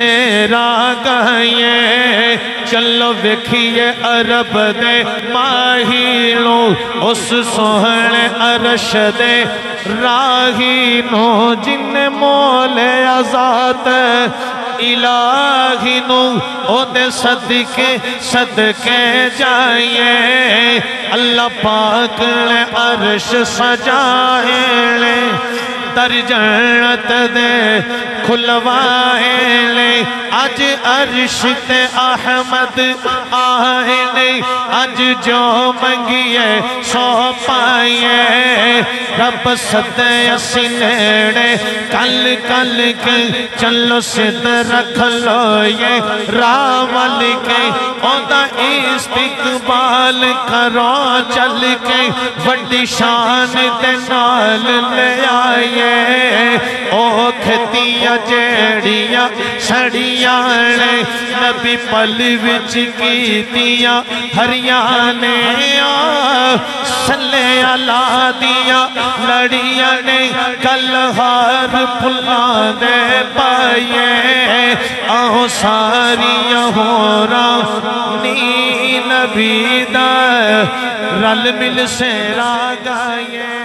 میرا گئے چلو ویکھیے عرب دے ماہینوں اس سوہنے عرش دے راہینوں، جن مولے عذات الہی نو او دے صدقے صدقے جائیے۔ اللہ پاک لے عرش سجائے لے، در جنت دے کھلوائے لے۔ اج عرش تے احمد آئے لے۔ اج جو منگیے، سو پائیے۔ رب صدے سنیڑے، کل کل کے چلو سد رکھ لو یہ راول کے اوہ استقبال کرو، چل کے وڈی شان دے نال لے آئیے۔ او جیڑیاں سڑیاں لے نبی پل وچ کیتیاں ہریانے آ سلے علا دیا لڑیاں نے کل ہار پھلا دے پائیے آہو ساریاں ہو رہا نی نبی دا رل مل سے راگائیے